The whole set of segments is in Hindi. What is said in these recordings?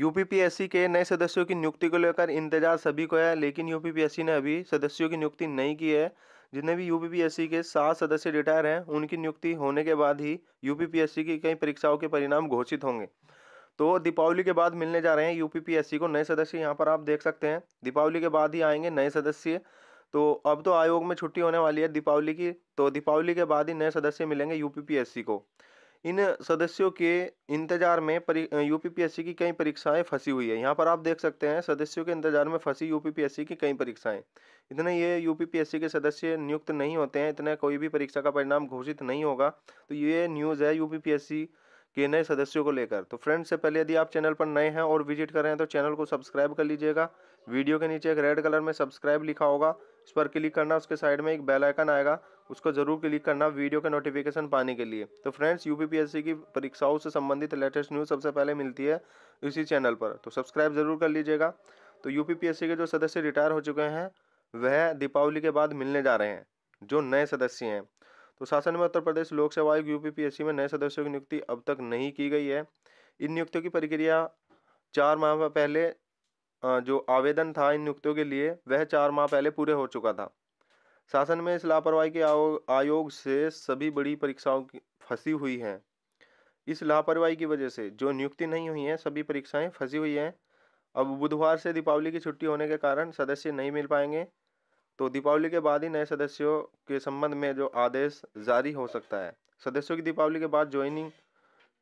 यूपीपीएससी के नए सदस्यों की नियुक्ति को लेकर इंतज़ार सभी को है, लेकिन यूपीपीएससी ने अभी सदस्यों की नियुक्ति नहीं की है। जितने भी यूपीपीएससी के सात सदस्य रिटायर हैं, उनकी नियुक्ति होने के बाद ही यूपीपीएससी की कई परीक्षाओं के परिणाम घोषित होंगे। तो दीपावली के बाद मिलने जा रहे हैं यूपीपीएससी को नए सदस्य, यहाँ पर आप देख सकते हैं। दीपावली के बाद ही आएँगे नए सदस्य। तो अब तो आयोग में छुट्टी होने वाली है दीपावली की तो दीपावली के बाद ही नए सदस्य मिलेंगे यूपीपीएससी को। इन सदस्यों के इंतज़ार में यूपीपीएससी की कई परीक्षाएँ फंसी हुई है। यहाँ पर आप देख सकते हैं, सदस्यों के इंतज़ार में फंसी यूपीपीएससी की कई परीक्षाएँ। इतने ये यूपीपीएससी के सदस्य नियुक्त नहीं होते हैं, इतने कोई भी परीक्षा का परिणाम घोषित नहीं होगा। तो ये न्यूज़ है यूपीपीएससी के नए सदस्यों को लेकर। तो फ्रेंड्स से पहले यदि आप चैनल पर नए हैं और विज़िट कर रहे हैं तो चैनल को सब्सक्राइब कर लीजिएगा। वीडियो के नीचे एक रेड कलर में सब्सक्राइब लिखा होगा। इस पर क्लिक करना, उसके साइड में एक बेल आइकन आएगा। उसको ज़रूर क्लिक करना वीडियो के नोटिफिकेशन पाने के लिए। तो फ्रेंड्स यूपीपीएससी की परीक्षाओं से संबंधित लेटेस्ट न्यूज़ सबसे पहले मिलती है इसी चैनल पर। तो सब्सक्राइब ज़रूर कर लीजिएगा। तो यूपीपीएससी के जो सदस्य रिटायर हो चुके हैं, वह दीपावली के बाद मिलने जा रहे हैं, जो नए सदस्य हैं। तो शासन में उत्तर प्रदेश लोक सेवा आयोग यूपीपीएससी में नए सदस्यों की नियुक्ति अब तक नहीं की गई है। इन नियुक्तियों की प्रक्रिया चार माह पहले जो आवेदन था इन नियुक्तियों के लिए, वह चार माह पहले पूरे हो चुका था। शासन में इस लापरवाही के आयोग से सभी बड़ी परीक्षाओं की, फंसी हुई हैं। इस लापरवाही की वजह से जो नियुक्ति नहीं हुई है, सभी परीक्षाएँ फंसी हुई हैं। अब बुधवार से दीपावली की छुट्टी होने के कारण सदस्य नहीं मिल पाएँगे तो दीपावली के बाद ही नए सदस्यों के संबंध में जो आदेश जारी हो सकता है। सदस्यों की दीपावली के बाद ज्वाइनिंग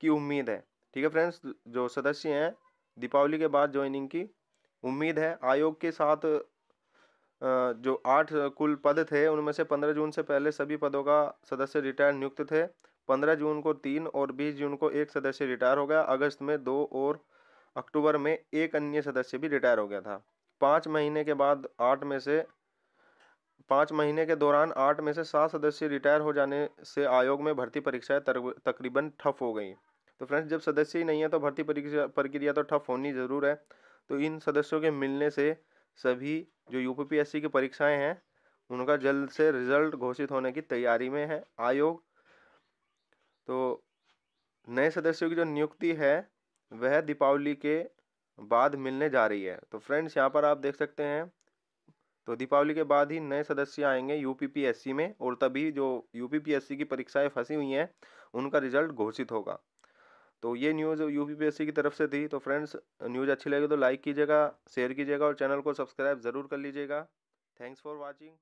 की उम्मीद है। ठीक है फ्रेंड्स जो सदस्य हैं, दीपावली के बाद ज्वाइनिंग की उम्मीद है। आयोग के साथ जो आठ कुल पद थे, उनमें से पंद्रह जून से पहले सभी पदों का सदस्य रिटायर नियुक्त थे। पंद्रह जून को तीन और बीस जून को एक सदस्य रिटायर हो गया। अगस्त में दो और अक्टूबर में एक अन्य सदस्य भी रिटायर हो गया था। पाँच महीने के बाद आठ में से, पाँच महीने के दौरान आठ में से सात सदस्य रिटायर हो जाने से आयोग में भर्ती परीक्षाएँ तकरीबन ठप हो गई। तो फ्रेंड्स, जब सदस्य ही नहीं है तो भर्ती परीक्षा, प्रक्रिया तो ठप होनी ज़रूर है। तो इन सदस्यों के मिलने से सभी जो यूपीपीएससी की परीक्षाएँ हैं, उनका जल्द से रिज़ल्ट घोषित होने की तैयारी में है आयोग। तो नए सदस्यों की जो नियुक्ति है, वह दीपावली के बाद मिलने जा रही है। तो फ्रेंड्स, यहाँ पर आप देख सकते हैं तो दीपावली के बाद ही नए सदस्य आएँगे यूपीपीएससी में और तभी जो यूपीपीएससी की परीक्षाएँ फंसी हुई हैं, उनका रिज़ल्ट घोषित होगा। तो ये न्यूज़ यूपीपीएससी की तरफ़ से थी। तो फ्रेंड्स, न्यूज़ अच्छी लगी तो लाइक कीजिएगा, शेयर कीजिएगा और चैनल को सब्सक्राइब ज़रूर कर लीजिएगा। Thanks for watching.